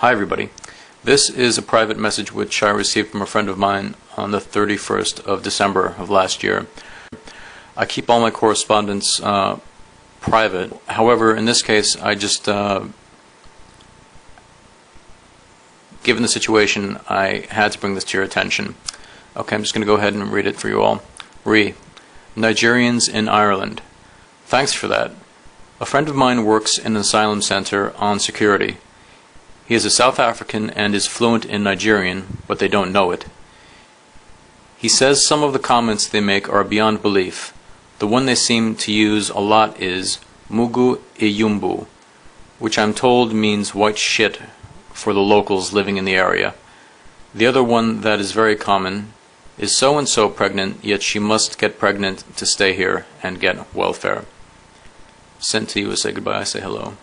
Hi, everybody. This is a private message which I received from a friend of mine on the 31st of December of last year. I keep all my correspondence uh, private. However, in this case, I just, uh, given the situation, I had to bring this to your attention. Okay, I'm just going to go ahead and read it for you all. Re. Nigerians in Ireland. Thanks for that. A friend of mine works in an asylum center on security. He is a South African and is fluent in Nigerian, but they don't know it. He says some of the comments they make are beyond belief. The one they seem to use a lot is Mugu Iyumbu, which I'm told means white shit for the locals living in the area. The other one that is very common is so and so pregnant, yet she must get pregnant to stay here and get welfare. Sent to you, say goodbye, say hello.